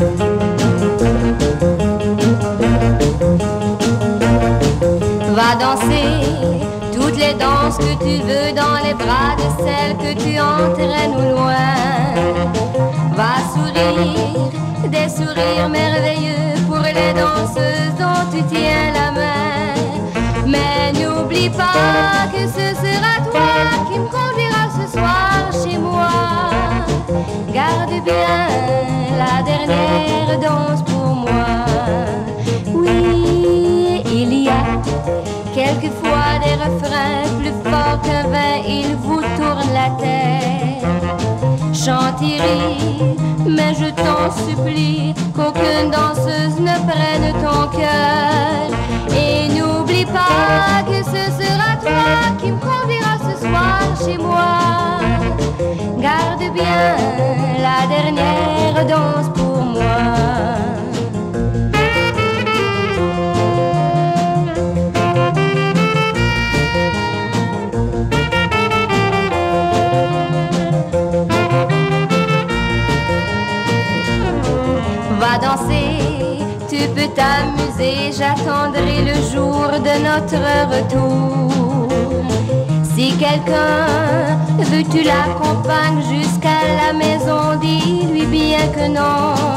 Va danser toutes les danses que tu veux dans les bras de celle que tu entraînes au loin. Va sourire des sourires merveilleux pour les danseuses dont tu tiens la main. Mais n'oublie pas que ce sera toi qui me conduira ce soir chez moi. Garde bien dernière danse pour moi. Oui, il y a quelquefois des refrains plus forts qu'un vin, ils vous tournent la tête. Chante mais je t'en supplie qu'aucune danseuse ne prenne ton cœur. Et n'oublie pas que ce sera toi qui me conduira ce soir chez moi. Va danser, tu peux t'amuser, j'attendrai le jour de notre retour. Si quelqu'un veut tu l'accompagnes jusqu'à la maison, dis-lui bien que non.